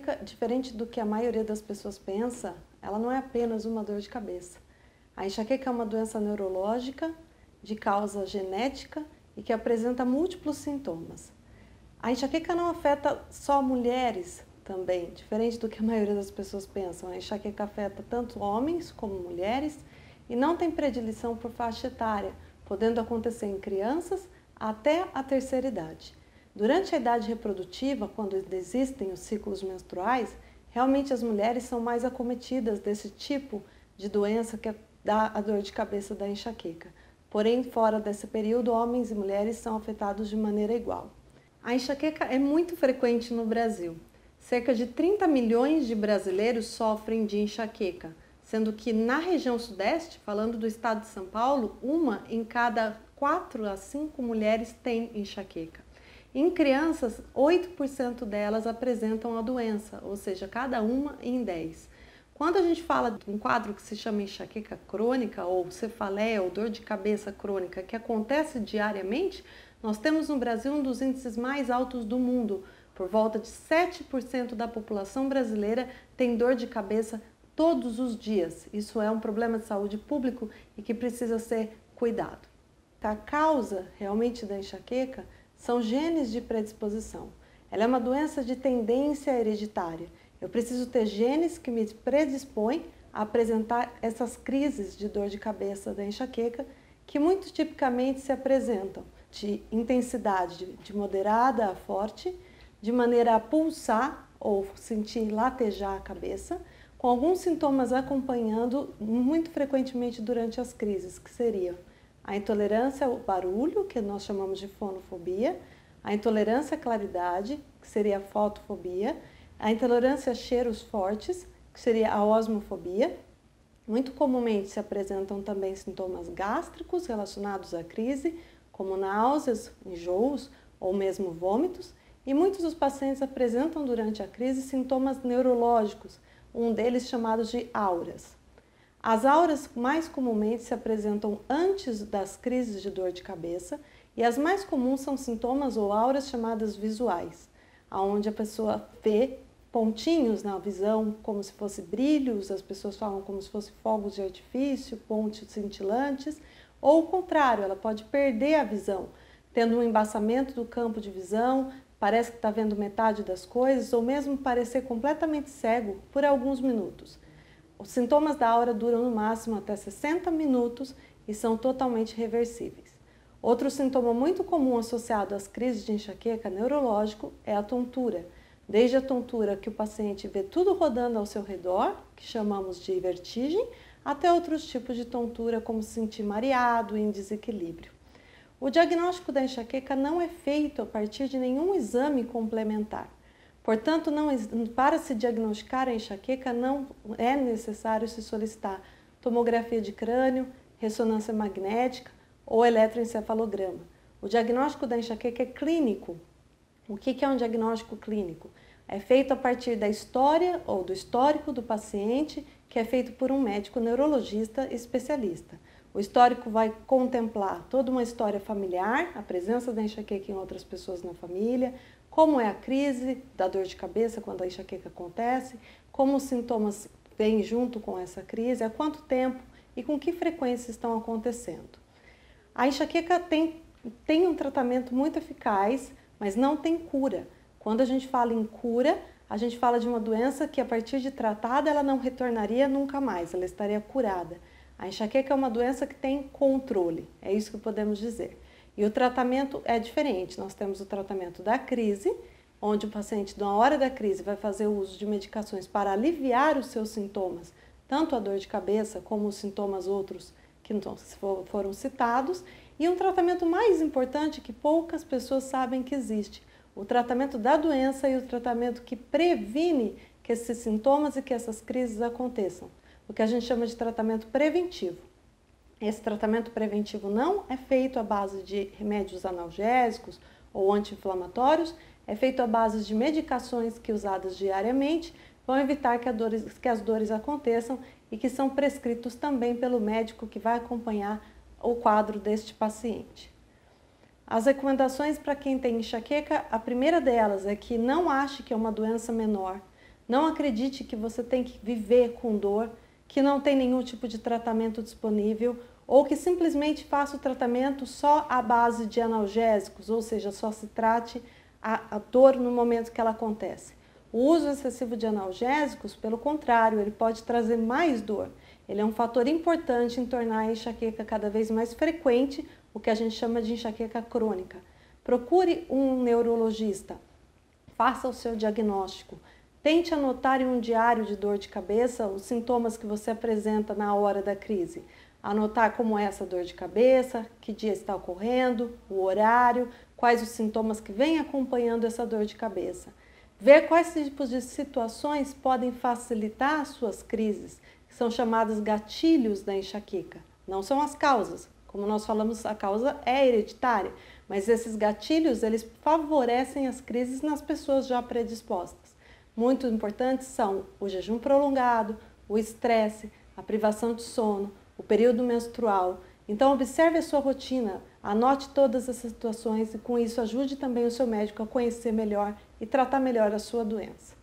enxaqueca, diferente do que a maioria das pessoas pensa, ela não é apenas uma dor de cabeça. A enxaqueca é uma doença neurológica de causa genética e que apresenta múltiplos sintomas. A enxaqueca não afeta só mulheres também, diferente do que a maioria das pessoas pensam. A enxaqueca afeta tanto homens como mulheres e não tem predileção por faixa etária, podendo acontecer em crianças até a terceira idade. Durante a idade reprodutiva, quando existem os ciclos menstruais, realmente as mulheres são mais acometidas desse tipo de doença que dá a dor de cabeça da enxaqueca. Porém, fora desse período, homens e mulheres são afetados de maneira igual. A enxaqueca é muito frequente no Brasil. Cerca de 30 milhões de brasileiros sofrem de enxaqueca, sendo que na região sudeste, falando do estado de São Paulo, uma em cada 4 a 5 mulheres tem enxaqueca. Em crianças, 8% delas apresentam a doença, ou seja, cada uma em 10. Quando a gente fala de um quadro que se chama enxaqueca crônica ou cefaleia ou dor de cabeça crônica que acontece diariamente, nós temos no Brasil um dos índices mais altos do mundo. Por volta de 7% da população brasileira tem dor de cabeça todos os dias. Isso é um problema de saúde público e que precisa ser cuidado. A causa realmente da enxaqueca são genes de predisposição. Ela é uma doença de tendência hereditária eu preciso ter genes que me predispõem a apresentar essas crises de dor de cabeça da enxaqueca, que muito tipicamente se apresentam de intensidade de moderada a forte, de maneira a pulsar ou sentir latejar a cabeça, com alguns sintomas acompanhando muito frequentemente durante as crises, que seriam a intolerância ao barulho, que nós chamamos de fonofobia, a intolerância à claridade, que seria a fotofobia, a intolerância a cheiros fortes, que seria a osmofobia. Muito comumente se apresentam também sintomas gástricos relacionados à crise, como náuseas, enjoos ou mesmo vômitos, e muitos dos pacientes apresentam durante a crise sintomas neurológicos, um deles chamados de auras. As auras mais comumente se apresentam antes das crises de dor de cabeça e as mais comuns são sintomas ou auras chamadas visuais, aonde a pessoa vê pontinhos na visão, como se fosse brilhos, as pessoas falam como se fossem fogos de artifício, pontes cintilantes, ou o contrário, ela pode perder a visão, tendo um embaçamento do campo de visão, parece que está vendo metade das coisas, ou mesmo parecer completamente cego por alguns minutos. Os sintomas da aura duram no máximo até 60 minutos e são totalmente reversíveis. Outro sintoma muito comum associado às crises de enxaqueca neurológico é a tontura desde a tontura que o paciente vê tudo rodando ao seu redor, que chamamos de vertigem, até outros tipos de tontura, como se sentir mareado e em desequilíbrio. O diagnóstico da enxaqueca não é feito a partir de nenhum exame complementar. Portanto, não, para se diagnosticar a enxaqueca, não é necessário se solicitar tomografia de crânio, ressonância magnética ou eletroencefalograma. O diagnóstico da enxaqueca é clínico. O que é um diagnóstico clínico? é feito a partir da história ou do histórico do paciente, que é feito por um médico neurologista especialista. O histórico vai contemplar toda uma história familiar, a presença da enxaqueca em outras pessoas na família, como é a crise da dor de cabeça quando a enxaqueca acontece, como os sintomas vêm junto com essa crise, há quanto tempo e com que frequência estão acontecendo. A enxaqueca tem, tem um tratamento muito eficaz, mas não tem cura. Quando a gente fala em cura, a gente fala de uma doença que a partir de tratada ela não retornaria nunca mais, ela estaria curada. A enxaqueca é uma doença que tem controle, é isso que podemos dizer. E o tratamento é diferente. Nós temos o tratamento da crise, onde o paciente, na hora da crise, vai fazer o uso de medicações para aliviar os seus sintomas, tanto a dor de cabeça como os sintomas outros que não foram citados, e um tratamento mais importante que poucas pessoas sabem que existe, o tratamento da doença e o tratamento que previne que esses sintomas e que essas crises aconteçam, o que a gente chama de tratamento preventivo. Esse tratamento preventivo não é feito à base de remédios analgésicos ou anti-inflamatórios, é feito à base de medicações que usadas diariamente vão evitar que, dores, que as dores aconteçam e que são prescritos também pelo médico que vai acompanhar o quadro deste paciente. As recomendações para quem tem enxaqueca, a primeira delas é que não ache que é uma doença menor. Não acredite que você tem que viver com dor, que não tem nenhum tipo de tratamento disponível ou que simplesmente faça o tratamento só à base de analgésicos, ou seja, só se trate a, a dor no momento que ela acontece. O uso excessivo de analgésicos, pelo contrário, ele pode trazer mais dor. Ele é um fator importante em tornar a enxaqueca cada vez mais frequente, o que a gente chama de enxaqueca crônica. Procure um neurologista, faça o seu diagnóstico, tente anotar em um diário de dor de cabeça os sintomas que você apresenta na hora da crise anotar como é essa dor de cabeça, que dia está ocorrendo, o horário, quais os sintomas que vêm acompanhando essa dor de cabeça. Ver quais tipos de situações podem facilitar as suas crises, que são chamadas gatilhos da enxaqueca. Não são as causas. Como nós falamos, a causa é hereditária, mas esses gatilhos, eles favorecem as crises nas pessoas já predispostas. Muito importantes são o jejum prolongado, o estresse, a privação de sono, o período menstrual. Então, observe a sua rotina, anote todas essas situações e, com isso, ajude também o seu médico a conhecer melhor e tratar melhor a sua doença.